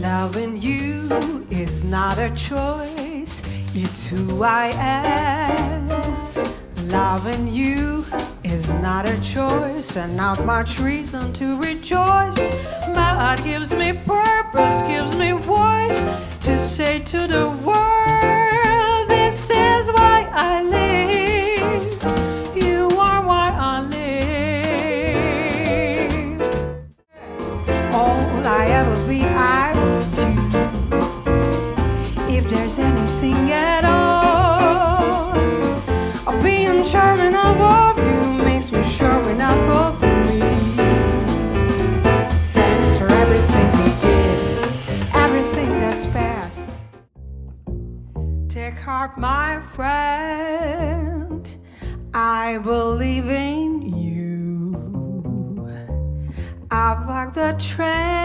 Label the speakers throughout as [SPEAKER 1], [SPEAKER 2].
[SPEAKER 1] Loving you is not a choice, it's who I am. Loving you is not a choice and not much reason to rejoice. My heart gives me purpose, gives me voice Take heart, my friend. I believe in you. I've walked the trend.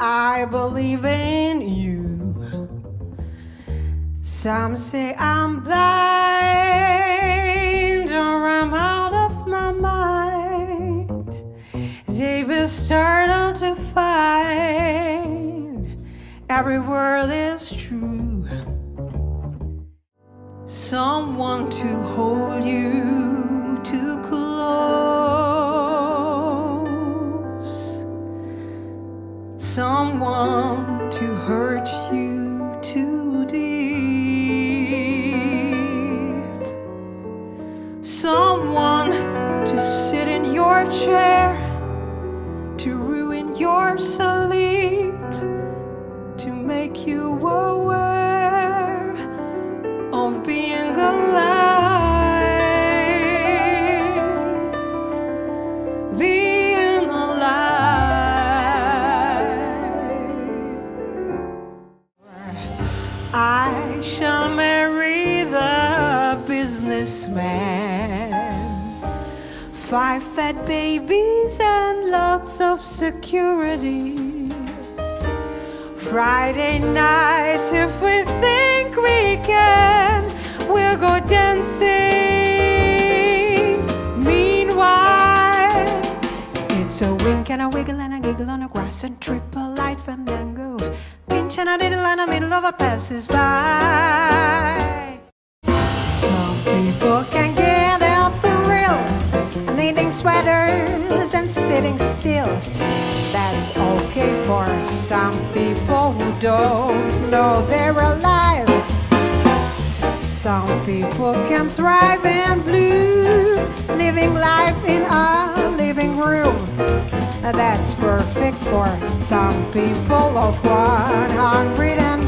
[SPEAKER 1] I believe in you. Some say I'm blind or I'm out of my mind. They've been startled to find every word is true. Someone to hold you too close. Someone to hurt you too deep. Someone to sit in your chair, to ruin your sleep, to make you aware businessman. Five fat babies and lots of security. Friday nights, if we think we can, we'll go dancing. Meanwhile, it's a wink and a wiggle and a giggle on the grass and triple light fandango. Pinch and a diddle in the middle of a passers by. People can get out the thrill, knitting sweaters and sitting still. That's okay for some people who don't know they're alive. Some people can thrive in blue, living life in a living room. That's perfect for some people of 105.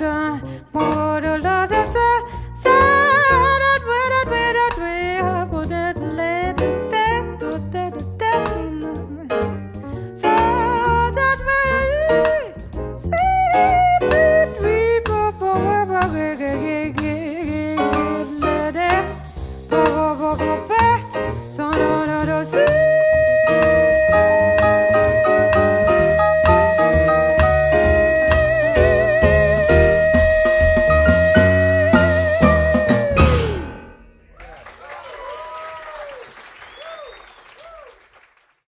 [SPEAKER 1] more.